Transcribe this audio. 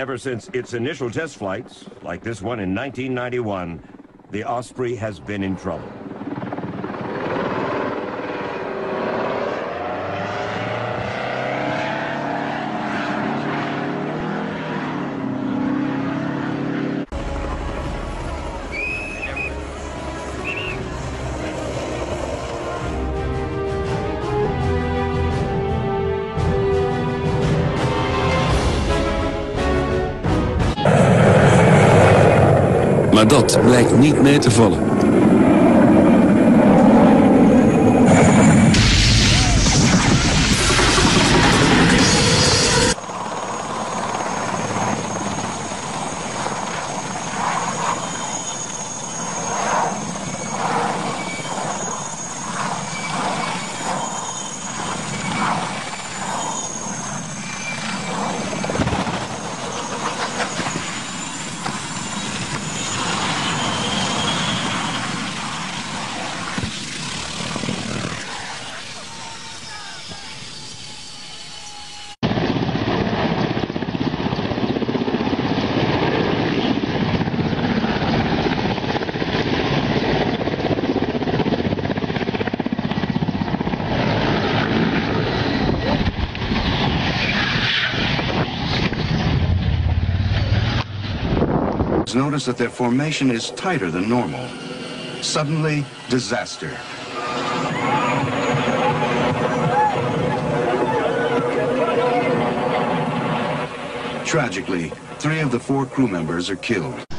ever since its initial test flights, like this one in 1991, the Osprey has been in trouble. Maar dat blijkt niet mee te vallen. notice that their formation is tighter than normal. Suddenly, disaster. Tragically, three of the four crew members are killed.